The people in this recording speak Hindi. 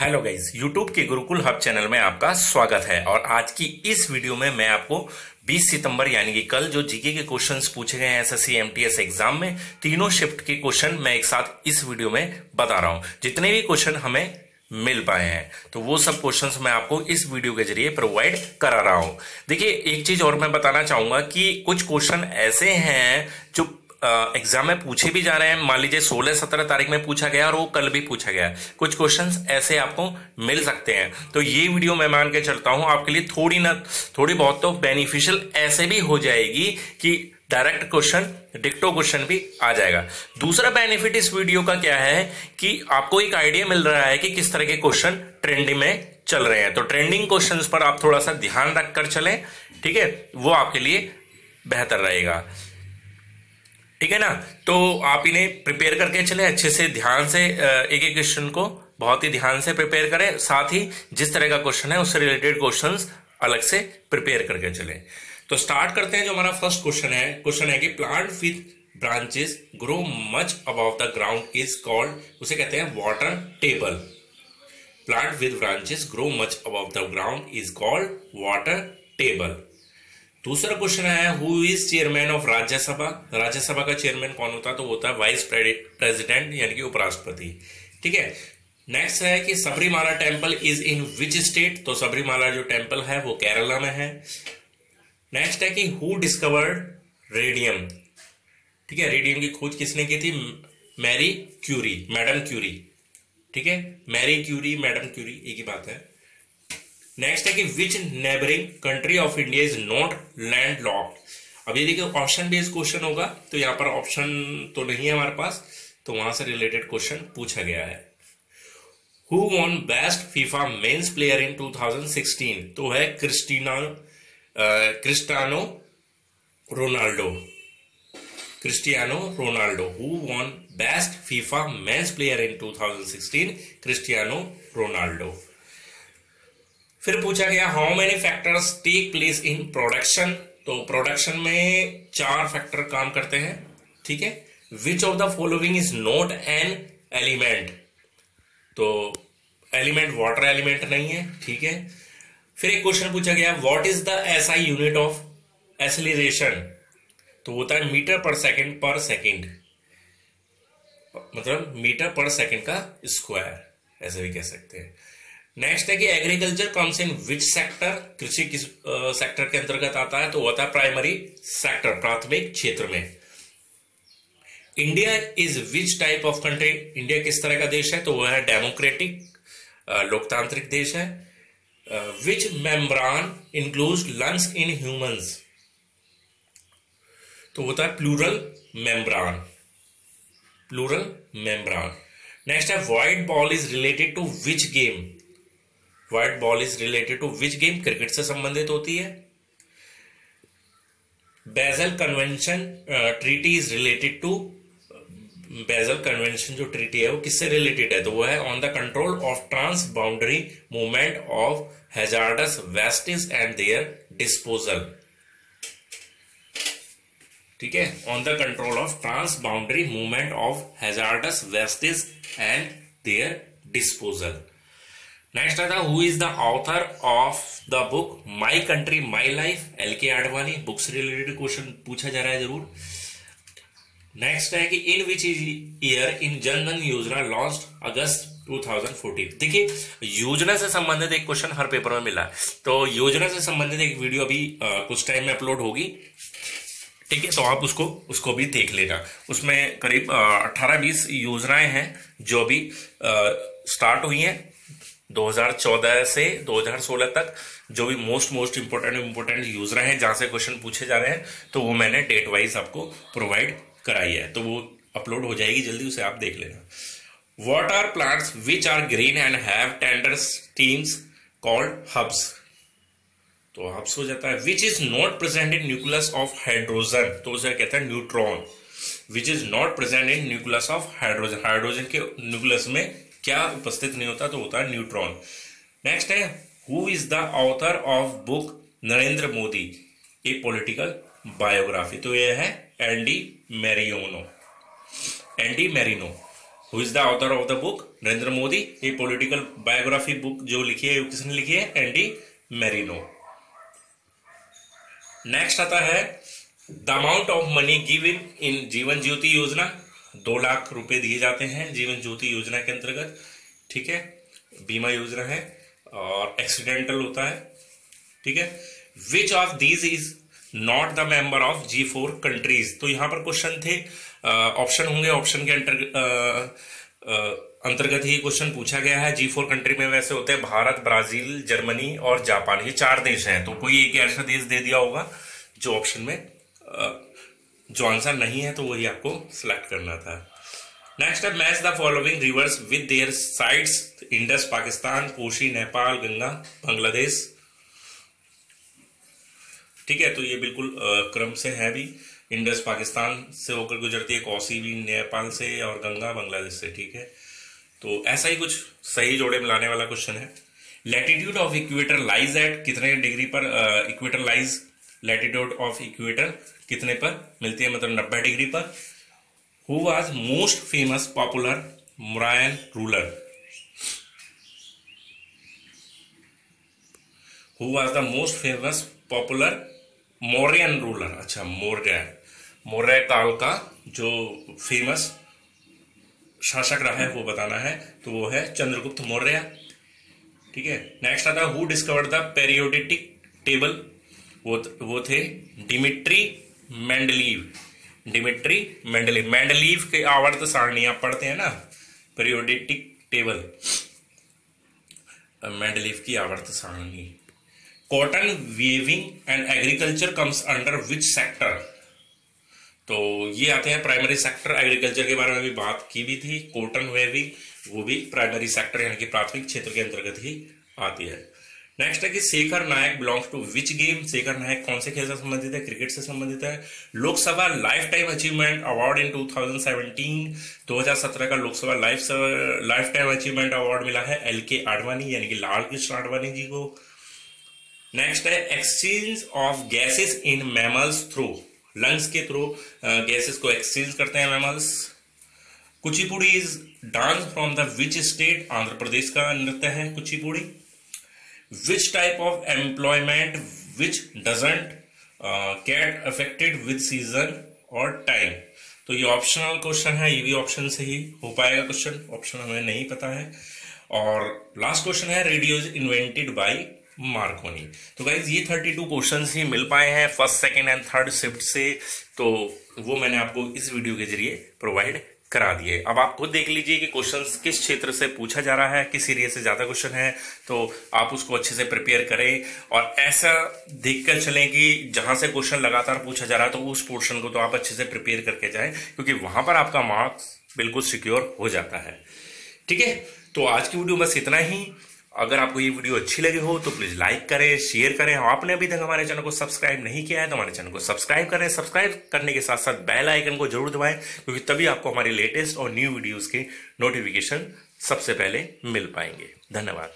हेलो गाइज़ यूट्यूब के गुरुकुल हब चैनल में आपका स्वागत है और आज की इस वीडियो में मैं आपको 20 सितंबर यानी कि कल जो जीके के क्वेश्चंस पूछे गए हैं एसएससी एमटीएस एग्ज़ाम में, तीनों शिफ्ट के क्वेश्चन मैं एक साथ इस वीडियो में बता रहा हूँ। जितने भी क्वेश्चन हमें मिल पाए हैं तो वो सब क्वेश्चंस मैं आपको इस वीडियो के ज़रिए प्रोवाइड करा रहा हूँ। देखिए, एक चीज़ और मैं बताना चाहूँगा कि कुछ क्वेश्चन ऐसे हैं जो एग्ज़ाम में पूछे भी जा रहे हैं। मान लीजिए 16 17 तारीख में पूछा गया और वो कल भी पूछा गया। कुछ क्वेश्चन ऐसे आपको मिल सकते हैं। तो ये वीडियो मैं मान के चलता हूँ। आपके लिए थोड़ी ना, थोड़ी बहुत तो बेनिफिशियल ऐसे भी हो जाएगी कि डायरेक्ट क्वेश्चन डिक्टो क्वेश्चन भी आ जाएगा। दूसरा बेनिफिट इस वीडियो का क्या है कि आपको एक आइडिया मिल रहा है कि किस तरह के क्वेश्चन ट्रेंडिंग में चल रहे हैं। तो ट्रेंडिंग क्वेश्चंस पर आप थोड़ा सा ध्यान रखकर चलें। ठीक है? वो आपके लिए बेहतर रहेगा। ठीक है ना? तो आप इन्हें प्रिपेयर करके चले, अच्छे से ध्यान से एक एक क्वेश्चन को बहुत ही ध्यान से प्रिपेयर करें। साथ ही जिस तरह का क्वेश्चन है, उससे रिलेटेड क्वेश्चन अलग से प्रिपेयर करके चले। तो स्टार्ट करते हैं जो हमारा फ़र्स्ट क्वेश्चन है। क्वेश्चन है कि plant with branches grow much about the ground is called उसे कहते हैं water table plant with branches grow much about the ground is called water table दूसरा क्वेश्चन है who is chairman of Rajya Sabha? Rajya Sabha का चेयरमैन कौन होता? है तो होता है वाइस प्रेसिडेंट यानी कि उपराष्ट्रपति। ठीक है? नेक्स्ट है कि Sabarimala temple is in which state तो सबरीमाला जो टेंपल है, वो केरला में है। नेक्स्ट है कि हु डिस्कवर्ड रेडियम ठीक है? रेडियम की खोज किसने की थी? मैरी क्यूरी मैडम क्यूरी ठीक है? मैरी क्यूरी मैडम क्यूरी एक ही बात है। नेक्स्ट है कि which neighbouring country of India is not land locked अब ये देखिए ऑप्शन बेस्ड क्वेश्चन होगा तो यहाँ पर ऑप्शन तो नहीं है हमारे पास तो वहाँ से रिलेटेड क्वेश्चन पूछा गया है। Who won best FIFA men's player in 2016 तो है Cristina Cristiano Ronaldo Cristiano Ronaldo who won best FIFA men's player in 2016 Cristiano Ronaldo फिर पूछा गया how many factors take place in production तो प्रोडक्शन में चार फैक्टर काम करते हैं, ठीक है? Which of the following is not an element तो एलिमेंट वाटर एलिमेंट नहीं है, ठीक है? फिर एक क्वेश्चन पूछा गया what is the S I unit of acceleration तो होता है मीटर पर सेकंड पर सेकंड। मतलब मीटर पर सेकंड का स्क्वायर, ऐसे भी कह सकते हैं। नेक्स्ट है कि agriculture comes in which sector कृषि किस सेक्टर के अंतर्गत आता है? तो होता है प्राइमरी सेक्टर प्राथमिक क्षेत्र में। India is which type of country India किस तरह का देश है? तो वह है डेमोक्रेटिक लोकतांत्रिक देश है। Which membrane includes lungs in humans तो होता है pleural membrane pleural membrane next है white ball is related to which game white ball is related to which game cricket से संबंधित होती है। Basel convention treaty is related to Basel convention जो ट्रीटी है वो किससे रिलेटेड है? तो वो है on the control of transboundary movement of hazardous wastes and their disposal ठीक है? On the control of transboundary movement of hazardous wastes and their disposal next आता who is the author of the book my country my life L K Advani book से रिलेटेड क्वेश्चन पूछा जा रहा है ज़रूर। नेक्स्ट है कि in which year in Jan Dhan Yojana launch अगस्त 2014 देखिए योजना से संबंधित एक क्वेश्चन हर पेपर में मिला तो योजना से संबंधित एक वीडियो अभी आ, कुछ टाइम में अपलोड होगी। ठीक है तो आप उसको उसको भी देख लेना। उसमें करीब अठारह बीस योजनाएँ हैं जो अभी स्टार्ट हुई हैं। 2014 से 2016 तक जो भी most most important important user हैं, जहाँ से क्वेश्चन पूछे जा रहे हैं तो वो मैंने डेट वाइज आपको प्रोवाइड कराई है। तो वो अपलोड हो जाएगी, जल्दी उसे आप देख लेना। What are plants which are green and have tender stems called herbs तो हब्स हो जाता है which is not present in nucleus of hydrogen तो उसे कहते हैं neutron which is not present in nucleus of hydrogen hydrogen के न्यूक्लियस में क्या उपस्थित नहीं होता तो होता है न्यूट्रॉन। नेक्स्ट है who is the author of book Narendra Modi? A political biography तो यह है Andy Marino Andy Marino who is the author of the book Narendra Modi? ये पॉलिटिकल बायोग्राफी बुक जो लिखी है किसने लिखी है? एंडी मेरिनो नेक्स्ट आता है the amount of money given in Jeevan Jyoti Yojana दो लाख रुपए दिए जाते हैं जीवन ज्योति योजना के अंतर्गत, ठीक है? बीमा योजना है और एक्सीडेंटल होता है, ठीक है? Which of these is not the member of G four countries तो यहाँ पर क्वेश्चन थे ऑप्शन होंगे ऑप्शन के अंतर्गत ही क्वेश्चन पूछा गया है। जी फोर कंट्री में वैसे होते हैं भारत, ब्राज़ील, जर्मनी और जापान, ये चार देश हैं। तो कोई एक ऐसा देश दे दिया होगा जो ऑप्शन में जो आंसर नहीं है तो वही आपको सिलेक्ट करना था। नेक्स्ट है match the following rivers with their sides Indus Pakistan Koshi Nepal Ganga Bangladesh ठीक है तो ये बिल्कुल क्रम से है भी। इंडस पाकिस्तान से होकर गुजरती है कौसी भी नेपाल से और गंगा बांग्लादेश से, ठीक है। तो ऐसा ही कुछ सही जोड़े मिलाने वाला क्वेश्चन है। Latitude of equator lies at कितने डिग्री पर equator lies latitude of equator कितने पर? मिलती है मतलब नब्बे डिग्री पर। Who was most famous popular Mauryan ruler who was the most famous popular Mauryan ruler अच्छा मौर्य मौर्य काल का जो फ़ेमस शासक रहा है, वो बताना है तो वो है चंद्रगुप्त मौर्य। ठीक है? नेक्स्ट आता है who discovered the periodic table वो वो थे Dmitri Mendeleev. Dmitri Mendeleev. Mendeleev के आवर्त सारणी आप पढ़ते हैं ना पेरियोडिटिक टेबल मैंडलीव की आवर्त सारणी। Cotton weaving and agriculture comes under which sector तो ये आते हैं प्राइमरी सेक्टर एग्रीकल्चर के बारे में भी बात की भी थी। कॉटन वेविंग वो भी प्राइमरी सेक्टर यानी कि प्राथमिक क्षेत्र के अंतर्गत ही आती है। नेक्स्ट है कि Shekhar Naik belongs to which game Shekhar Naik कौन से खेल से संबंधित है? क्रिकेट से संबंधित है। Lok Sabha lifetime achievement award in 2017 2017 का Lok Sabha life lifetime achievement award मिला है एल के आडवाणी यानी कि लाल कृष्ण आडवाणी जी को। नेक्स्ट है exchange of gases in mammals through lungs के थ्रू गैसेस को एक्सचेंज करते हैं mammals Kuchipudi is dance from the which state Andhra Pradesh का नृत्य है Kuchipudi which type of employment which doesn't get affected with season और टाइम तो ये ऑप्शनल क्वेश्चन है, ये भी ऑप्शन से ही हो पाएगा क्वेश्चन ऑप्शन हमें नहीं पता है। और लास्ट क्वेश्चन है radio is invented by Marconi तो गाइज़ ये 32 क्वेश्चन ही मिल पाए हैं first second and third shift से। तो वो मैंने आपको इस वीडियो के ज़रिए प्रोवाइड करा दिए। अब आप खुद देख लीजिए कि क्वेश्चंस किस क्षेत्र से पूछा जा रहा है, किस एरिया से ज़्यादा क्वेश्चन है तो आप उसको अच्छे से प्रिपेयर करें और ऐसा देखकर चलें कि जहाँ से क्वेश्चन लगातार पूछा जा रहा है तो उस पोर्शन को तो आप अच्छे से प्रिपेयर करके जाएँ, क्योंकि वहाँ पर आपका मार्क्स बिल्कुल सिक्योर हो जाता है। ठीक है? तो आज की वीडियो बस इतना ही। अगर आपको ये वीडियो अच्छी लगी हो तो प्लीज़ लाइक करें शेयर करें। और आपने अभी तक हमारे चैनल को सब्सक्राइब नहीं किया है तो हमारे चैनल को सब्सक्राइब करें। सब्सक्राइब करने के साथ साथ बेल आइकन को ज़रूर दबाएँ, क्योंकि तभी आपको हमारी लेटेस्ट और न्यू वीडियोस के नोटिफिकेशन सबसे पहले मिल पाएँगे। धन्यवाद।